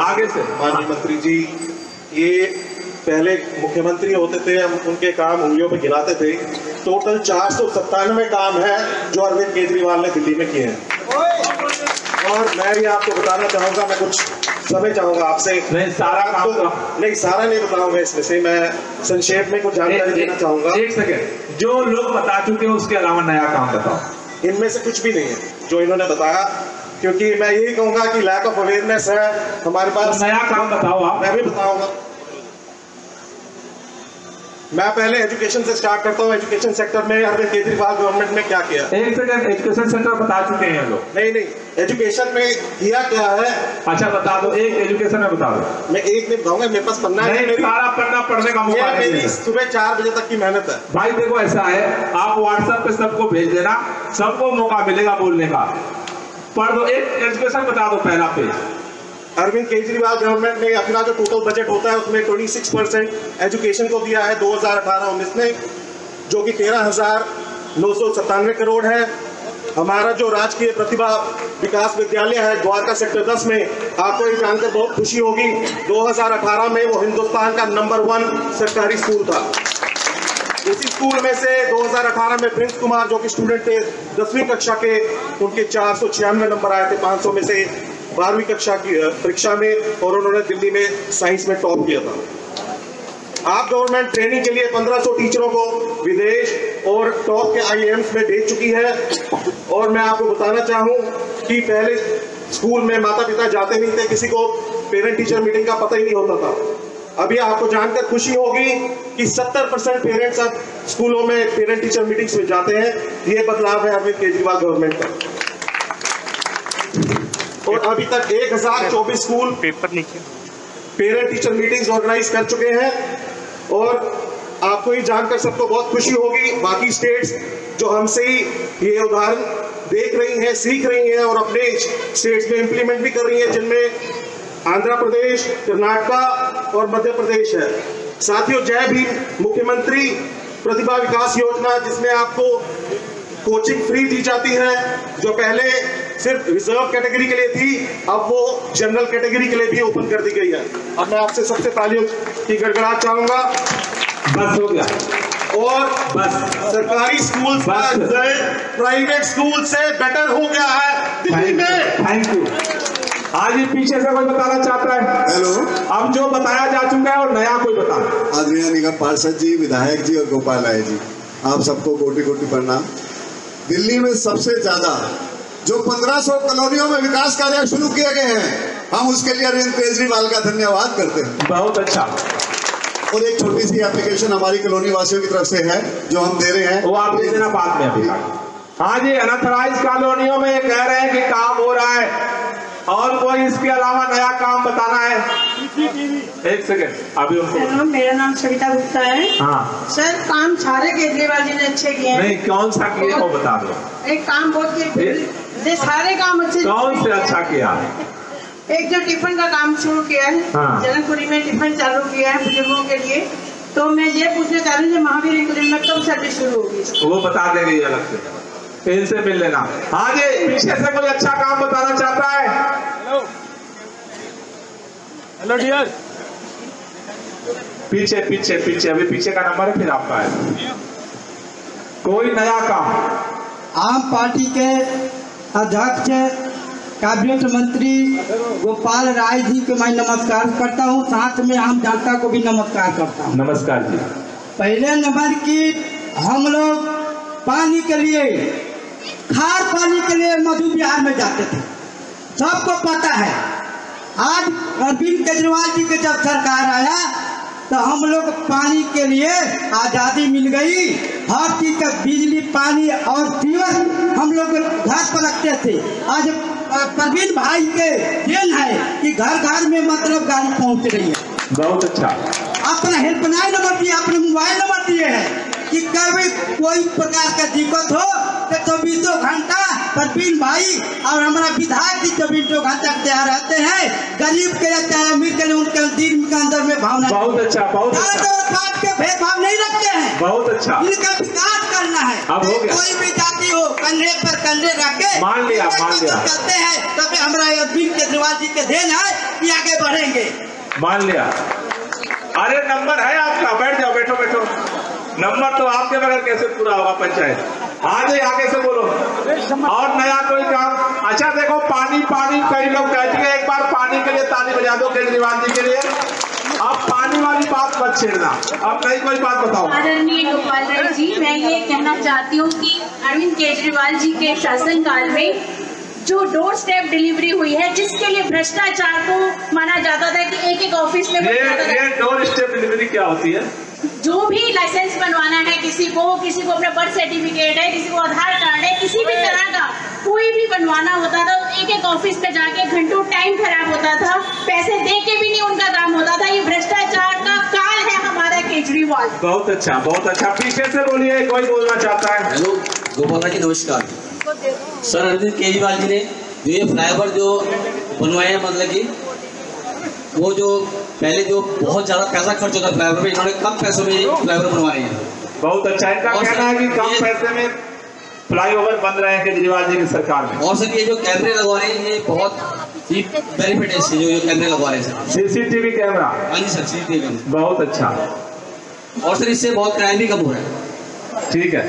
आगे से। माननीय मंत्री जी ये पहले मुख्यमंत्री होते थे हम उनके काम उंगलियों पे गिनाते थे। टोटल चार सौ सत्तानवे काम है जो अरविंद केजरीवाल ने दिल्ली में किए हैं। और मैं भी आपको बताना चाहूँगा मैं कुछ समय चाहूँगा आपसे। नहीं, सारा काम तो- नहीं सारा नहीं बताऊँगा इसमें से मैं संक्षेप में कुछ जानकारी देना चाहूँगा। एक सेकेंड जो लोग बता चुके हैं उसके अलावा नया काम बताओ। इनमें से कुछ भी नहीं है जो इन्होंने बताया क्योंकि मैं यही कहूँगा कि लैक ऑफ़ अवेयरनेस है हमारे तो पास नया काम बताओ आप। मैं भी बताऊँगा। मैं पहले एजुकेशन से स्टार्ट करता हूँ एजुकेशन सेक्टर में अरविंद केजरीवाल गवर्नमेंट ने क्या किया? एक सेकंड एजुकेशन सेंटर बता चुके हैं लोग। नहीं नहीं एजुकेशन में किया क्या है? अच्छा बता दो एक एजुकेशन में बता दो। मैं एक नहीं बताऊँगा मेरे पास पन्ना है नहीं मेरी सारा पढ़ना पढ़ने का मौका मेरी है। सुबह चार बजे तक की मेहनत है। भाई देखो ऐसा है आप व्हाट्सएप पे सबको भेज देना सबको मौका मिलेगा बोलने का। पढ़ दो, एक एजुकेशन बता दो पहला पेज अरविंद केजरीवाल गवर्नमेंट ने अपना जो टोटल बजट होता है, उसमें 26 परसेंट एजुकेशन को दिया है 2018-19 में, जो कि तेरह हज़ार नौ सौ सत्तानवे करोड़ है। हमारा जो राजकीय प्रतिभा विकास विद्यालय है, द्वारका सेक्टर 10 में, आपको ये जानकर बहुत खुशी होगी 2018 में वो हिंदुस्तान का नंबर वन सरकारी स्कूल था। इसी स्कूल में से 2018 में प्रिंस कुमार, जो कि स्टूडेंट थे दसवीं कक्षा के, उनके चार सौ छियानवे नंबर आए थे 500 में से बारहवीं कक्षा की परीक्षा में और उन्होंने दिल्ली में साइंस में टॉप किया था। आप गवर्नमेंट ट्रेनिंग के लिए 1500 टीचरों को विदेश और टॉप के आईएम्स में भेज चुकी है। और मैं आपको बताना चाहूँ कि पहले स्कूल में माता पिता जाते नहीं थे, किसी को पेरेंट टीचर मीटिंग का पता ही नहीं होता था। अभी आपको जानकर खुशी होगी कि 70 परसेंट पेरेंट्स अब स्कूलों में पेरेंट टीचर मीटिंग्स में जाते हैं। ये बदलाव है अरविंद केजरीवाल गवर्नमेंट का। और अभी तक 1024 स्कूल पेपर नीचे पेरेंट टीचर मीटिंग्स ऑर्गेनाइज कर चुके हैं। और आपको ये जानकर सबको बहुत खुशी होगी। बाकी स्टेट्स जो हमसे ही ये उदाहरण देख रही हैं सीख रही हैं और अपने स्टेट्स में इंप्लीमेंट भी कर रही हैं जिनमें आंध्र प्रदेश कर्नाटका और मध्य प्रदेश है। साथियों जय भीम मुख्यमंत्री प्रतिभा विकास योजना जिसमें आपको कोचिंग फ्री दी जाती है। जो पहले सिर्फ़ रिज़र्व कैटेगरी के लिए थी अब वो जनरल कैटेगरी के लिए भी ओपन कर दी गई है। अब मैं आपसे सबसे तालियों की गड़गड़ाहट चाहूँगा। बस हो गया। और बस। सरकारी स्कूल प्राइवेट स्कूल से बेटर हो गया है। दिल्ली में। थैंक यू आज ये पीछे से कोई बताना चाहता है? हेलो अब जो बताया जा चुका है और नया कोई बता आदरणीय निगम पार्षद जी विधायक जी और गोपाल राय जी आप सबको कोटि कोटि प्रणाम। दिल्ली में सबसे ज़्यादा जो 1500 कॉलोनियों में विकास कार्य शुरू किए गए हैं हम उसके लिए अरविंद केजरीवाल का धन्यवाद करते हैं। बहुत अच्छा। और एक छोटी सी एप्लीकेशन हमारी कॉलोनी वासियों की तरफ़ से है जो हम दे रहे हैं। वो आप दे देना बाद में अभी। हाँ जी अनथराइज कॉलोनियों में कह रहे हैं कि काम हो रहा है। और कोई इसके अलावा नया काम बताना है? एक सेकंड अभी उनको मेरा नाम सविता गुप्ता है। हाँ। सर काम सारे केजरीवाल जी ने अच्छे किए हैं। नहीं कौन सा किए वो बता दो। एक काम बहुत किए सारे काम अच्छे कौन से अच्छा किया? है एक जो टिफ़िन का काम शुरू किया है हाँ। जनकपुरी में टिफ़िन चालू किया है बुज़ुर्गों के लिए। तो मैं ये पूछना चाह रही हूँ महावीर में कब सर्विस शुरू होगी। वो बता देंगे ये अलग से। इनसे मिल लेना। हाँ जी पीछे से कोई अच्छा काम बताना चाहता है? हेलो डियर पीछे पीछे पीछे। अभी पीछे का नंबर है फिर आपका है। कोई नया काम? आम पार्टी के अध्यक्ष कैबिनेट मंत्री गोपाल राय जी को मैं नमस्कार करता हूँ। साथ में आम जनता को भी नमस्कार करता हूँ। नमस्कार जी। पहले नंबर की हम लोग पानी के लिए खार पानी के लिए मधु बिहार में जाते थे। सबको पता है आज अरविंद केजरीवाल जी के जब सरकार आया तो हम लोग पानी के लिए आज़ादी मिल गई। हर चीज़ का बिजली पानी और सीवर हम लोग घर पर रखते थे। आज प्रवीण भाई के देन है कि घर घर में मतलब गाड़ी पहुँच रही है। बहुत अच्छा। अपना हेल्पलाइन नंबर दिए अपने मोबाइल नंबर दिए हैं। कि कभी कोई प्रकार का दिक्कत हो तो चौबीसों घंटा प्रवीण भाई और हमारा विधायक जी चौबीसों घंटा तैयार रहते हैं। गरीब के लिए चाहे अमीर के लिए उनके दिल के अंदर में भावना। बहुत अच्छा बहुत अच्छा। और के भेदभाव नहीं रखते हैं। बहुत अच्छा। इनका विकास करना है। अब हो गया। कोई भी जाति हो कंधे पर कंधे रख के मान लिया, मान लिया। करते हैं तभी हमारा अरविंद केजरीवाल जी के देन है कि आगे बढ़ेंगे। मान लिया। अरे नंबर है आपका बैठ जाओ नंबर तो आपके बगैर कैसे पूरा होगा पंचायत? हाँ जी आगे से बोलो। और नया कोई काम? अच्छा देखो पानी पानी कई लोग कह चुके एक बार पानी के लिए ताली बजा दो केजरीवाल जी के लिए। अब पानी वाली बात मत छेड़ना। अब नई कोई बात बताओ। आदरणीय गोपाल राय जी मैं ये कहना चाहती हूँ कि अरविंद केजरीवाल जी के शासनकाल में जो डोर स्टेप डिलीवरी हुई है जिसके लिए भ्रष्टाचार को माना जाता था कि एक एक ऑफ़िस में ये ये डोर स्टेप डिलीवरी क्या होती है? जो भी लाइसेंस बनवाना है किसी को किसी को अपना बर्थ सर्टिफिकेट है किसी को आधार कार्ड है किसी भी तरह का कोई भी बनवाना होता था एक एक ऑफ़िस पे जाके घंटों टाइम खराब होता था पैसे दे के भी नहीं उनका काम होता था। ये भ्रष्टाचार का काल है हमारा केजरीवाल। बहुत अच्छा बहुत अच्छा। पीछे से बोलिए कोई बोलना चाहता है? हेलो गोपाल जी नमस्कार। सर अरविंद केजरीवाल जी ने जो ये फ्लाईओवर जो बनवाए हैं मतलब कि वो जो पहले जो बहुत ज़्यादा पैसा खर्च होता है फ्लाईओवर पे इन्होंने कम पैसों में फ्लाईओवर बनवाए हैं। बहुत अच्छा इनका कहना है कि कम पैसे में फ्लाईओवर बन रहे हैं केजरीवाल जी की सरकार में। और सर ये जो कैमरे लगवा रहे हैं ये बहुत ही बेनिफिट है इससे जो ये कैमरे लगवा रहे हैं सर। सीसीटीवी कैमरा हाँ जी सर कैमरे बहुत अच्छा। और सर इससे बहुत क्राइम भी कम हो रहा है। ठीक है।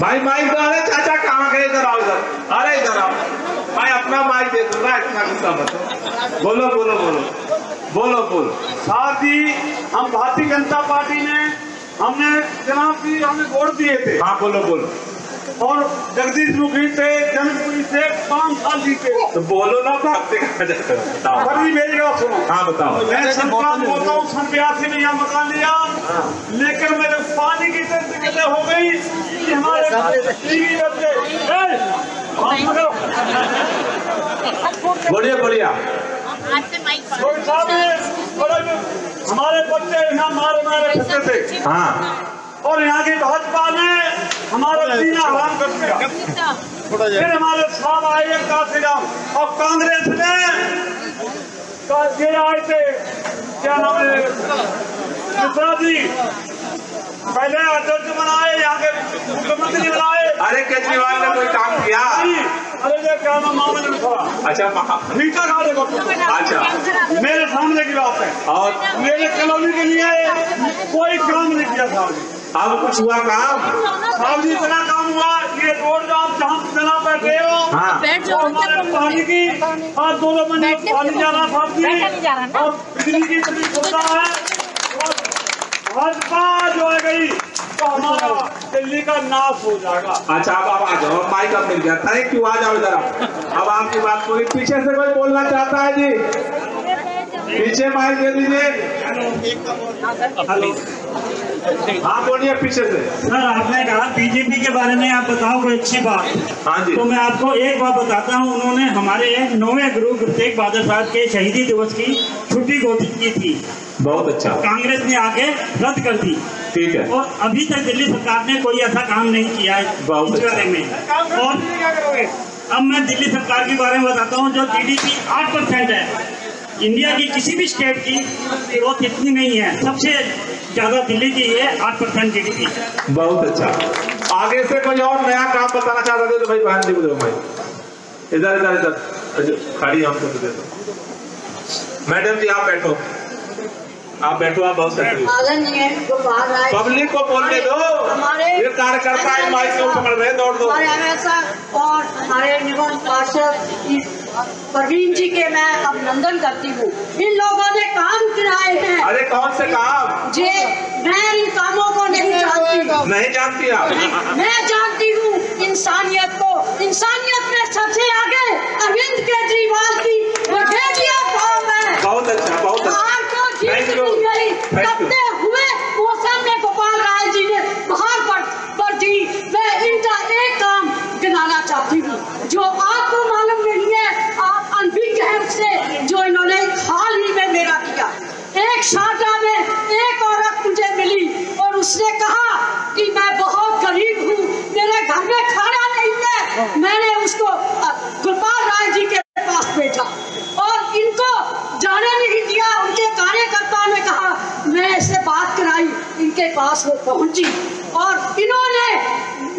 भाई माइक दो अरे चाचा कहाँ गए? इधर आओ इधर। अरे इधर आओ। मैं अपना माइक दे दूँगा इतना गुस्सा मत बोलो बोलो बोलो। बोलो बोलो। साथ ही हम भारतीय जनता पार्टी ने हमने जनाब जी हमें वोट दिए थे। हाँ बोलो बोलो। और जगदीश मुखी से जनपुरी से पाँच साल जीते। तो बोलो ना भागते कहाँ जाते हो? बताओ। फर्जी भेजेगा सुनो। हाँ बताओ। मैं सरकार बोलता हूँ सन बयासी में यहाँ मकान लिया। लेकिन मेरे पानी की दिक्कतें हो गई कि हमारे टीवी बच्चे हमारे बच्चे यहाँ मारे मारे फिरते थे। हाँ। और यहाँ की भाजपा ने हमारा जीना हराम कर दिया। फिर हमारे साथ आए एक काशीराम। और कांग्रेस ने का- ये आए थे क्या नाम है? मिश्रा जी पहले अध्यक्ष बनाए यहाँ के मुख्यमंत्री बनाए। अरे केजरीवाल ने कोई काम किया? अरे ये क्या नाम मामले में खड़ा अच्छा मीठा खा देखो अच्छा। मेरे सामने की बात है। और मेरे कॉलोनी के लिए कोई काम नहीं किया साहब जी। अब कुछ हुआ काम? साहब जी इतना काम हुआ ये रोड जो आप जहाँ जना बैठे हो हाँ। हमारे पानी की और दोनों महीने पानी जाना साहब जी। और बिजली की इतनी सुविधा है। भाजपा जो है गई तो हमारा दिल्ली का नाश हो जाएगा अच्छा अब आप आ जाओ। माइक अब मिल गया। थैंक यू आ जाओ इधर अब आपकी बात पूरी पीछे से कोई बोलना चाहता है जी? पीछे माइक दे दीजिए। हाँ बोलिए पीछे से। सर आपने कहा बीजेपी के बारे में आप बताओ कोई अच्छी बात। हाँ जी। तो मैं आपको एक बात बताता हूँ। उन्होंने हमारे नौवे गुरु गुरु तेग बहादुर साहब के शहीदी दिवस की छुट्टी घोषित की थी। बहुत अच्छा। कांग्रेस ने आके रद्द कर दी। ठीक है। और अभी तक दिल्ली सरकार ने कोई ऐसा काम नहीं किया है बहुत इस अच्छा। बारे में। और अब मैं दिल्ली सरकार के बारे में बताता हूँ जो जीडीपी आठ परसेंट है। इंडिया की किसी भी स्टेट की ग्रोथ इतनी नहीं है। सबसे ज़्यादा दिल्ली की है आठ परसेंट जी डी बहुत अच्छा। आगे से कोई और नया काम बताना चाहता थे तो भाई बहन जी को भाई। इधर इधर इधर। खड़ी हमको तो दे दो मैडम जी आप बैठो। आप बैठो आप बहुत हो। पब्लिक को बोलने दो। हमारे ये कार्यकर्ता है माइक को पकड़ रहे दौड़ दो। हमारे हमेशा और हमारे निगम पार्षद प्रवीण जी के मैं अभिनंदन करती हूँ। इन लोगों ने काम कराए हैं। अरे कौन से काम? जे मैं इन कामों को नहीं जानती। नहीं जानती आप? मैं जानती हूँ इंसानियत को। इंसानियत में सबसे आगे अरविंद केजरीवाल की Thank you. बात कराई इनके पास वो पहुँची और इन्होंने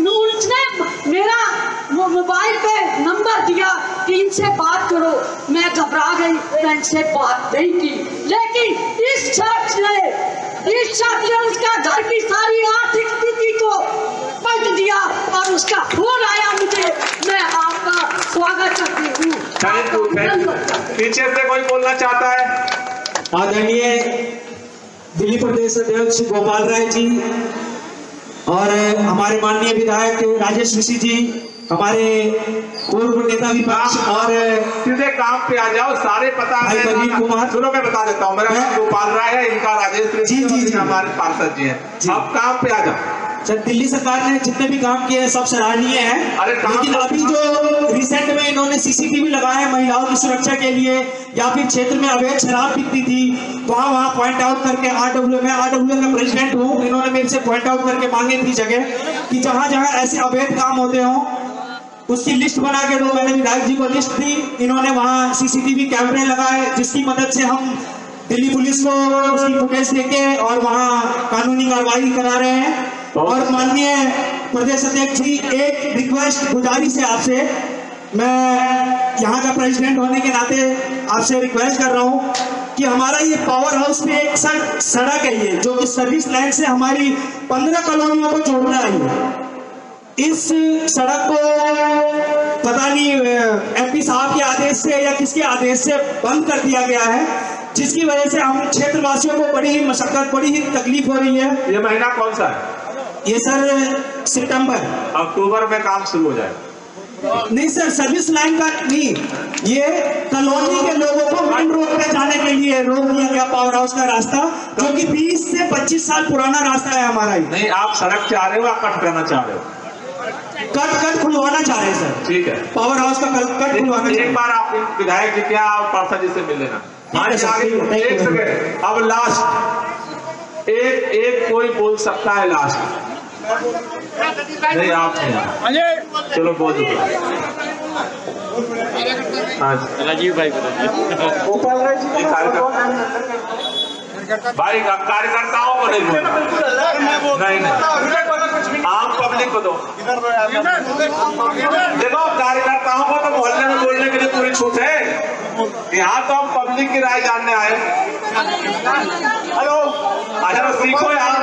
उसने मेरा मोबाइल पे नंबर दिया कि इनसे बात करो। मैं घबरा गई मैं इनसे बात नहीं की। लेकिन इस शख्स ने इस शख्स ने उसका घर की सारी आर्थिक स्थिति को पलट दिया और उसका फ़ोन आया मुझे। मैं आपका स्वागत करती हूँ। पीछे से कोई बोलना चाहता है? आदरणीय दिल्ली प्रदेश अध्यक्ष गोपाल राय जी और हमारे माननीय विधायक राजेश ऋषि जी हमारे पूर्व नेता विपक्ष और सीधे काम पे आ जाओ सारे पता है कुमार। सुनो मैं बता देता हूँ मेरा गोपाल राय है इनका राजेश जी, जी। हमारे पार्षद जी है आप अब काम पे आ जाओ सर दिल्ली सरकार ने जितने भी काम किए हैं सब सराहनीय है। अरे लेकिन अभी जो रिसेंट में इन्होंने सीसीटीवी लगाए हैं महिलाओं की सुरक्षा के लिए या फिर क्षेत्र में अवैध शराब बिकती थी वहाँ वहाँ पॉइंट आउट करके आरडब्ल्यू में आरडब्ल्यू का प्रेसिडेंट हूँ इन्होंने मेरे से पॉइंट आउट करके मांगे थी जगह कि जहाँ जहाँ ऐसे अवैध काम होते हों उसकी लिस्ट बना के दो। मैंने विधायक जी को लिस्ट दी इन्होंने वहाँ सीसीटीवी कैमरे लगाए जिसकी मदद से हम दिल्ली पुलिस को उसकी फुटेज देके और वहाँ कानूनी कार्रवाई करा रहे हैं। और माननीय प्रदेश अध्यक्ष जी एक रिक्वेस्ट गुजारिश है आपसे मैं यहाँ का प्रेसिडेंट होने के नाते आपसे रिक्वेस्ट कर रहा हूँ कि हमारा ये पावर हाउस पे एक सड़- सड़क है ये जो कि सर्विस लाइन से हमारी पंद्रह कॉलोनियों को जोड़ रहा है। इस सड़क को पता नहीं एमपी साहब के आदेश से या किसके आदेश से बंद कर दिया गया है जिसकी वजह से हम क्षेत्रवासियों को बड़ी ही मशक्कत बड़ी ही तकलीफ़ हो रही है। ये महीना कौन सा है? ये सर सितंबर। अक्टूबर में काम शुरू हो जाएगा। नहीं सर सर्विस लाइन का नहीं ये कॉलोनी के लोगों को मेन रोड पे जाने के लिए रोक दिया गया पावर हाउस का रास्ता जो कि 20 से 25 साल पुराना रास्ता है हमारा ही नहीं आप सड़क चाह रहे हो या कट करना चाह रहे हो? कट कट खुलवाना चाह रहे हैं सर। ठीक है। पावर हाउस का कट कट खुलवाना एक, बार आप विधायक जी क्या और पार्षद जी से मिल लेना। हाँ एक अब लास्ट एक एक कोई बोल सकता है लास्ट नहीं आप नहीं चलो बोल दो हाँ राजीव भाई भाई कार्यकर्ताओं को नहीं नहीं नहीं। आम पब्लिक को दो। देखो कार्यकर्ताओं को तो मोहल्ले में बोलने के लिए पूरी छूट है। यहाँ तो हम पब्लिक की राय जानने आए। हेलो। अच्छा सीखो यार।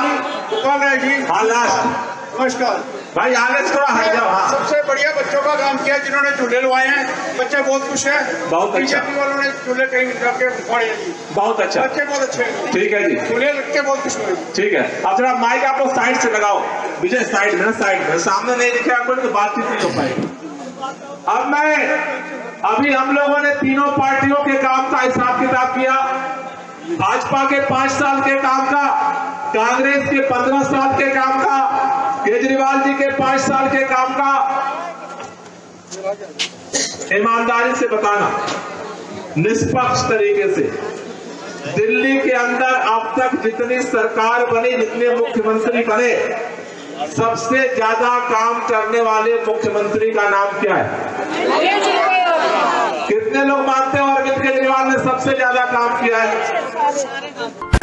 जी? हाँ लास्ट। नमस्कार। भाई आगे से थोड़ा हट जाओ हाँ। सबसे बढ़िया बच्चों का काम किया जिन्होंने झूले लगवाए हैं। बच्चे बहुत खुश हैं। बहुत अच्छा। बीजेपी वालों ने झूले कहीं जाके फोड़े हैं। जी बहुत अच्छा। बच्चे बहुत अच्छे हैं। ठीक है जी। झूले लग के बहुत खुश हुए। ठीक है। अब जरा माइक आप लोग साइड से लगाओ। विजय साइड में साइड में। सामने नहीं दिखे आपको तो बातचीत नहीं हो पाएगी। अब मैं अभी हम लोगों ने तीनों पार्टियों के काम का हिसाब किताब किया। भाजपा के पाँच साल के काम का कांग्रेस के पंद्रह साल के काम का, केजरीवाल जी के पाँच साल के काम का। ईमानदारी से बताना, निष्पक्ष तरीके से। दिल्ली के अंदर अब तक जितनी सरकार बनी, जितने मुख्यमंत्री बने, सबसे ज़्यादा काम करने वाले मुख्यमंत्री का नाम क्या है? कितने लोग मानते हो अरविंद केजरीवाल ने सबसे ज़्यादा काम किया है?